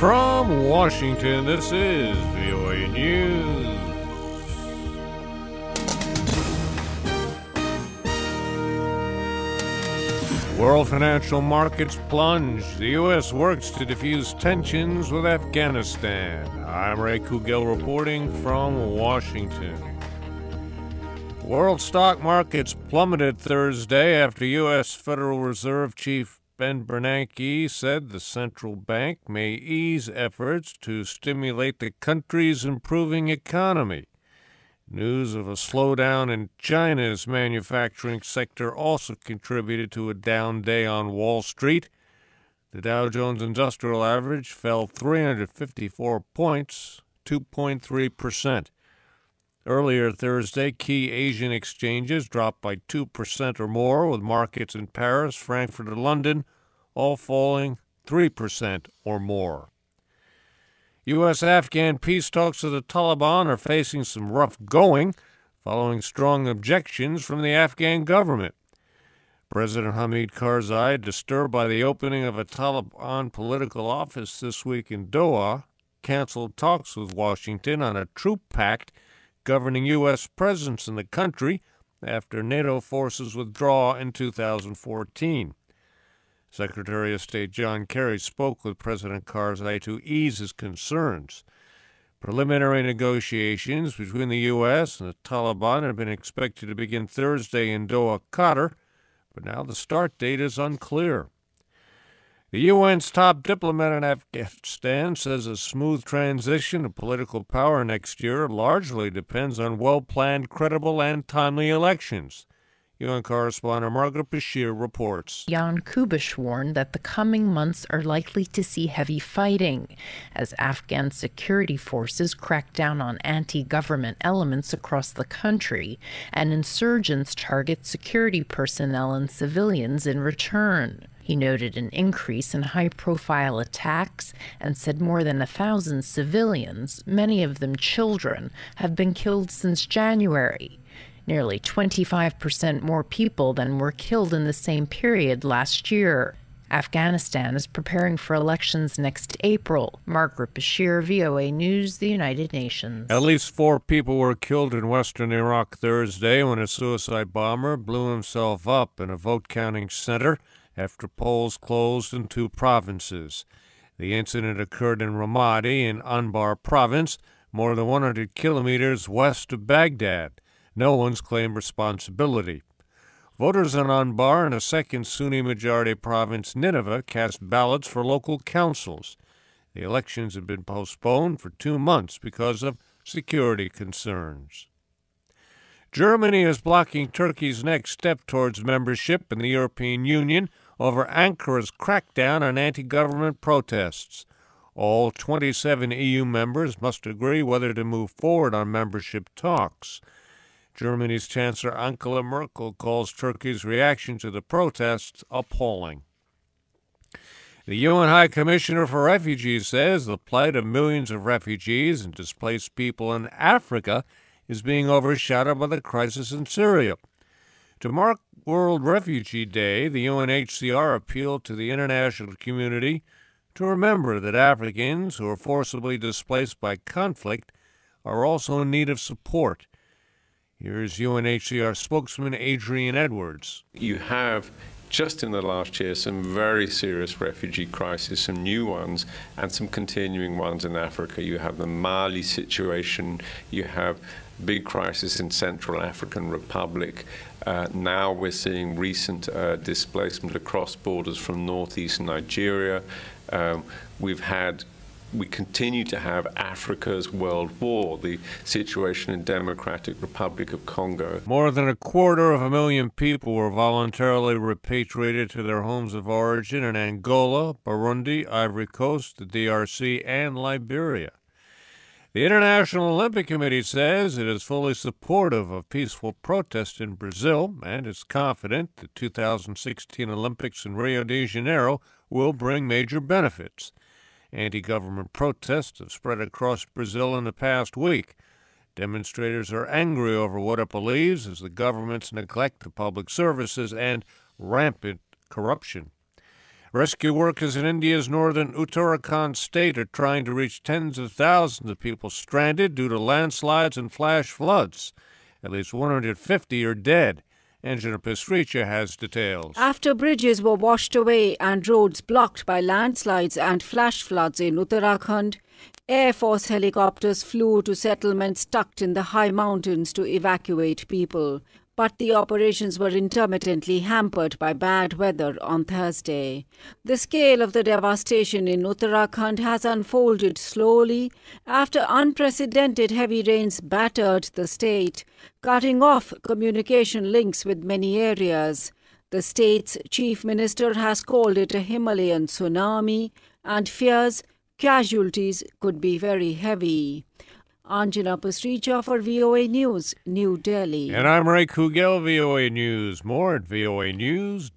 From Washington, this is VOA News. World financial markets plunge. The U.S. works to defuse tensions with Afghanistan. I'm Ray Kouguell reporting from Washington. World stock markets plummeted Thursday after U.S. Federal Reserve Chief Ben Bernanke said the central bank may ease efforts to stimulate the country's improving economy. News of a slowdown in China's manufacturing sector also contributed to a down day on Wall Street. The Dow Jones Industrial Average fell 354 points, 2.3%. Earlier Thursday, key Asian exchanges dropped by 2% or more, with markets in Paris, Frankfurt, and London all falling 3% or more. U.S. Afghan peace talks with the Taliban are facing some rough going following strong objections from the Afghan government. President Hamid Karzai, disturbed by the opening of a Taliban political office this week in Doha, canceled talks with Washington on a troop pact governing U.S. presence in the country after NATO forces withdraw in 2014. Secretary of State John Kerry spoke with President Karzai to ease his concerns. Preliminary negotiations between the U.S. and the Taliban had been expected to begin Thursday in Doha, Qatar, but now the start date is unclear. The UN's top diplomat in Afghanistan says a smooth transition to political power next year largely depends on well planned, credible, and timely elections. UN correspondent Margaret Besheer reports. Jan Kubis warned that the coming months are likely to see heavy fighting as Afghan security forces crack down on anti government elements across the country and insurgents target security personnel and civilians in return. He noted an increase in high profile attacks and said more than a thousand civilians, many of them children, have been killed since January. Nearly 25% more people than were killed in the same period last year. Afghanistan is preparing for elections next April. Margaret Besheer, VOA News, the United Nations. At least four people were killed in western Iraq Thursday when a suicide bomber blew himself up in a vote counting center after polls closed in two provinces. The incident occurred in Ramadi in Anbar province, more than 100 kilometers west of Baghdad. No one's claimed responsibility. Voters in Anbar and a second Sunni majority province, Nineveh, cast ballots for local councils. The elections have been postponed for two months because of security concerns. Germany is blocking Turkey's next step towards membership in the European Union over Ankara's crackdown on anti government protests. All 27 EU members must agree whether to move forward on membership talks. Germany's Chancellor Angela Merkel calls Turkey's reaction to the protests appalling. The UN High Commissioner for Refugees says the plight of millions of refugees and displaced people in Africa is being overshadowed by the crisis in Syria. To mark World Refugee Day, the UNHCR appealed to the international community to remember that Africans who are forcibly displaced by conflict are also in need of support. Here's UNHCR spokesman Adrian Edwards. You have just in the last year some very serious refugee crises, some new ones, and some continuing ones in Africa. You have the Mali situation, you have big crisis in Central African Republic. Uh, now we're seeing recent uh, displacement across borders from northeast Nigeria. Um, we've had we continue to have Africa's world war, the situation in Democratic Republic of Congo. More than a quarter of a million people were voluntarily repatriated to their homes of origin in Angola, Burundi, Ivory Coast, the DRC, and Liberia. The International Olympic Committee says it is fully supportive of peaceful protest in Brazil and is confident the 2016 Olympics in Rio de Janeiro will bring major benefits. Anti government protests have spread across Brazil in the past week. Demonstrators are angry over what it believes is the government's neglect of public services and rampant corruption. Rescue workers in India's northern Uttarakhand state are trying to reach tens of thousands of people stranded due to landslides and flash floods. At least 150 are dead. Anjana Pasricha has details. After bridges were washed away and roads blocked by landslides and flash floods in Uttarakhand, Air Force helicopters flew to settlements tucked in the high mountains to evacuate people but the operations were intermittently hampered by bad weather on Thursday. The scale of the devastation in Uttarakhand has unfolded slowly after unprecedented heavy rains battered the state, cutting off communication links with many areas. The state's chief minister has called it a Himalayan tsunami and fears casualties could be very heavy. Anjana Pasricha for VOA News, New Delhi. And I'm Ray Kouguell, VOA News. More at voanews.com.